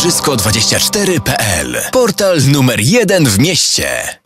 Skarżysko24.pl Portal numer jeden w mieście.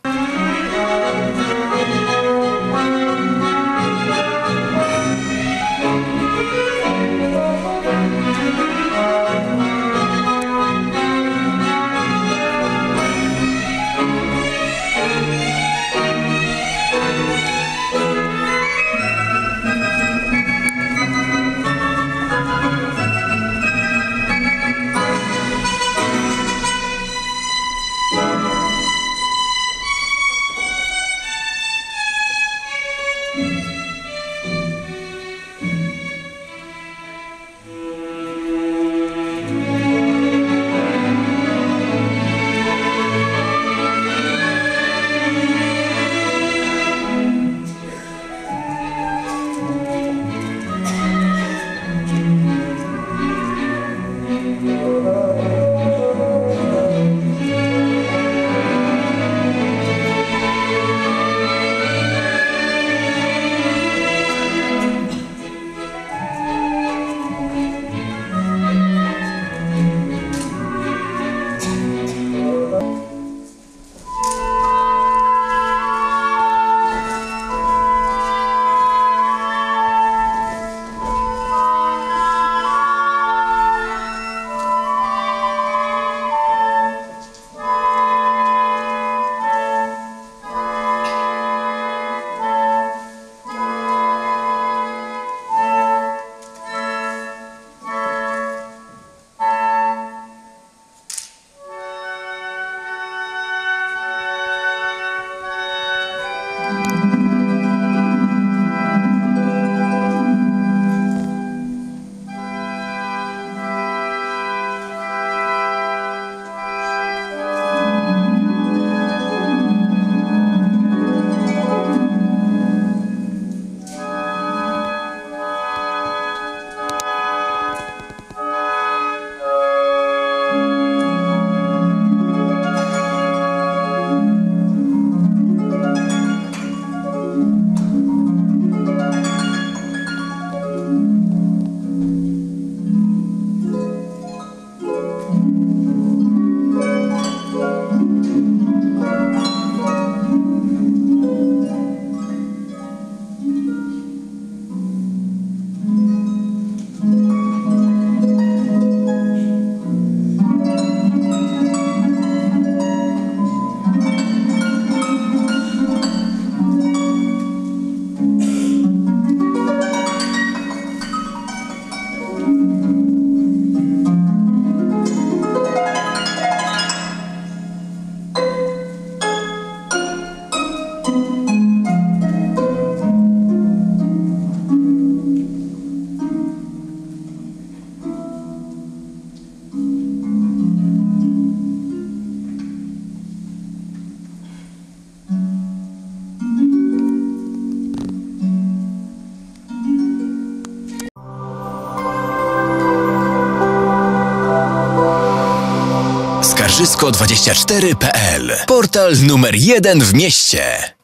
Skarżysko24.pl Portal numer jeden w mieście.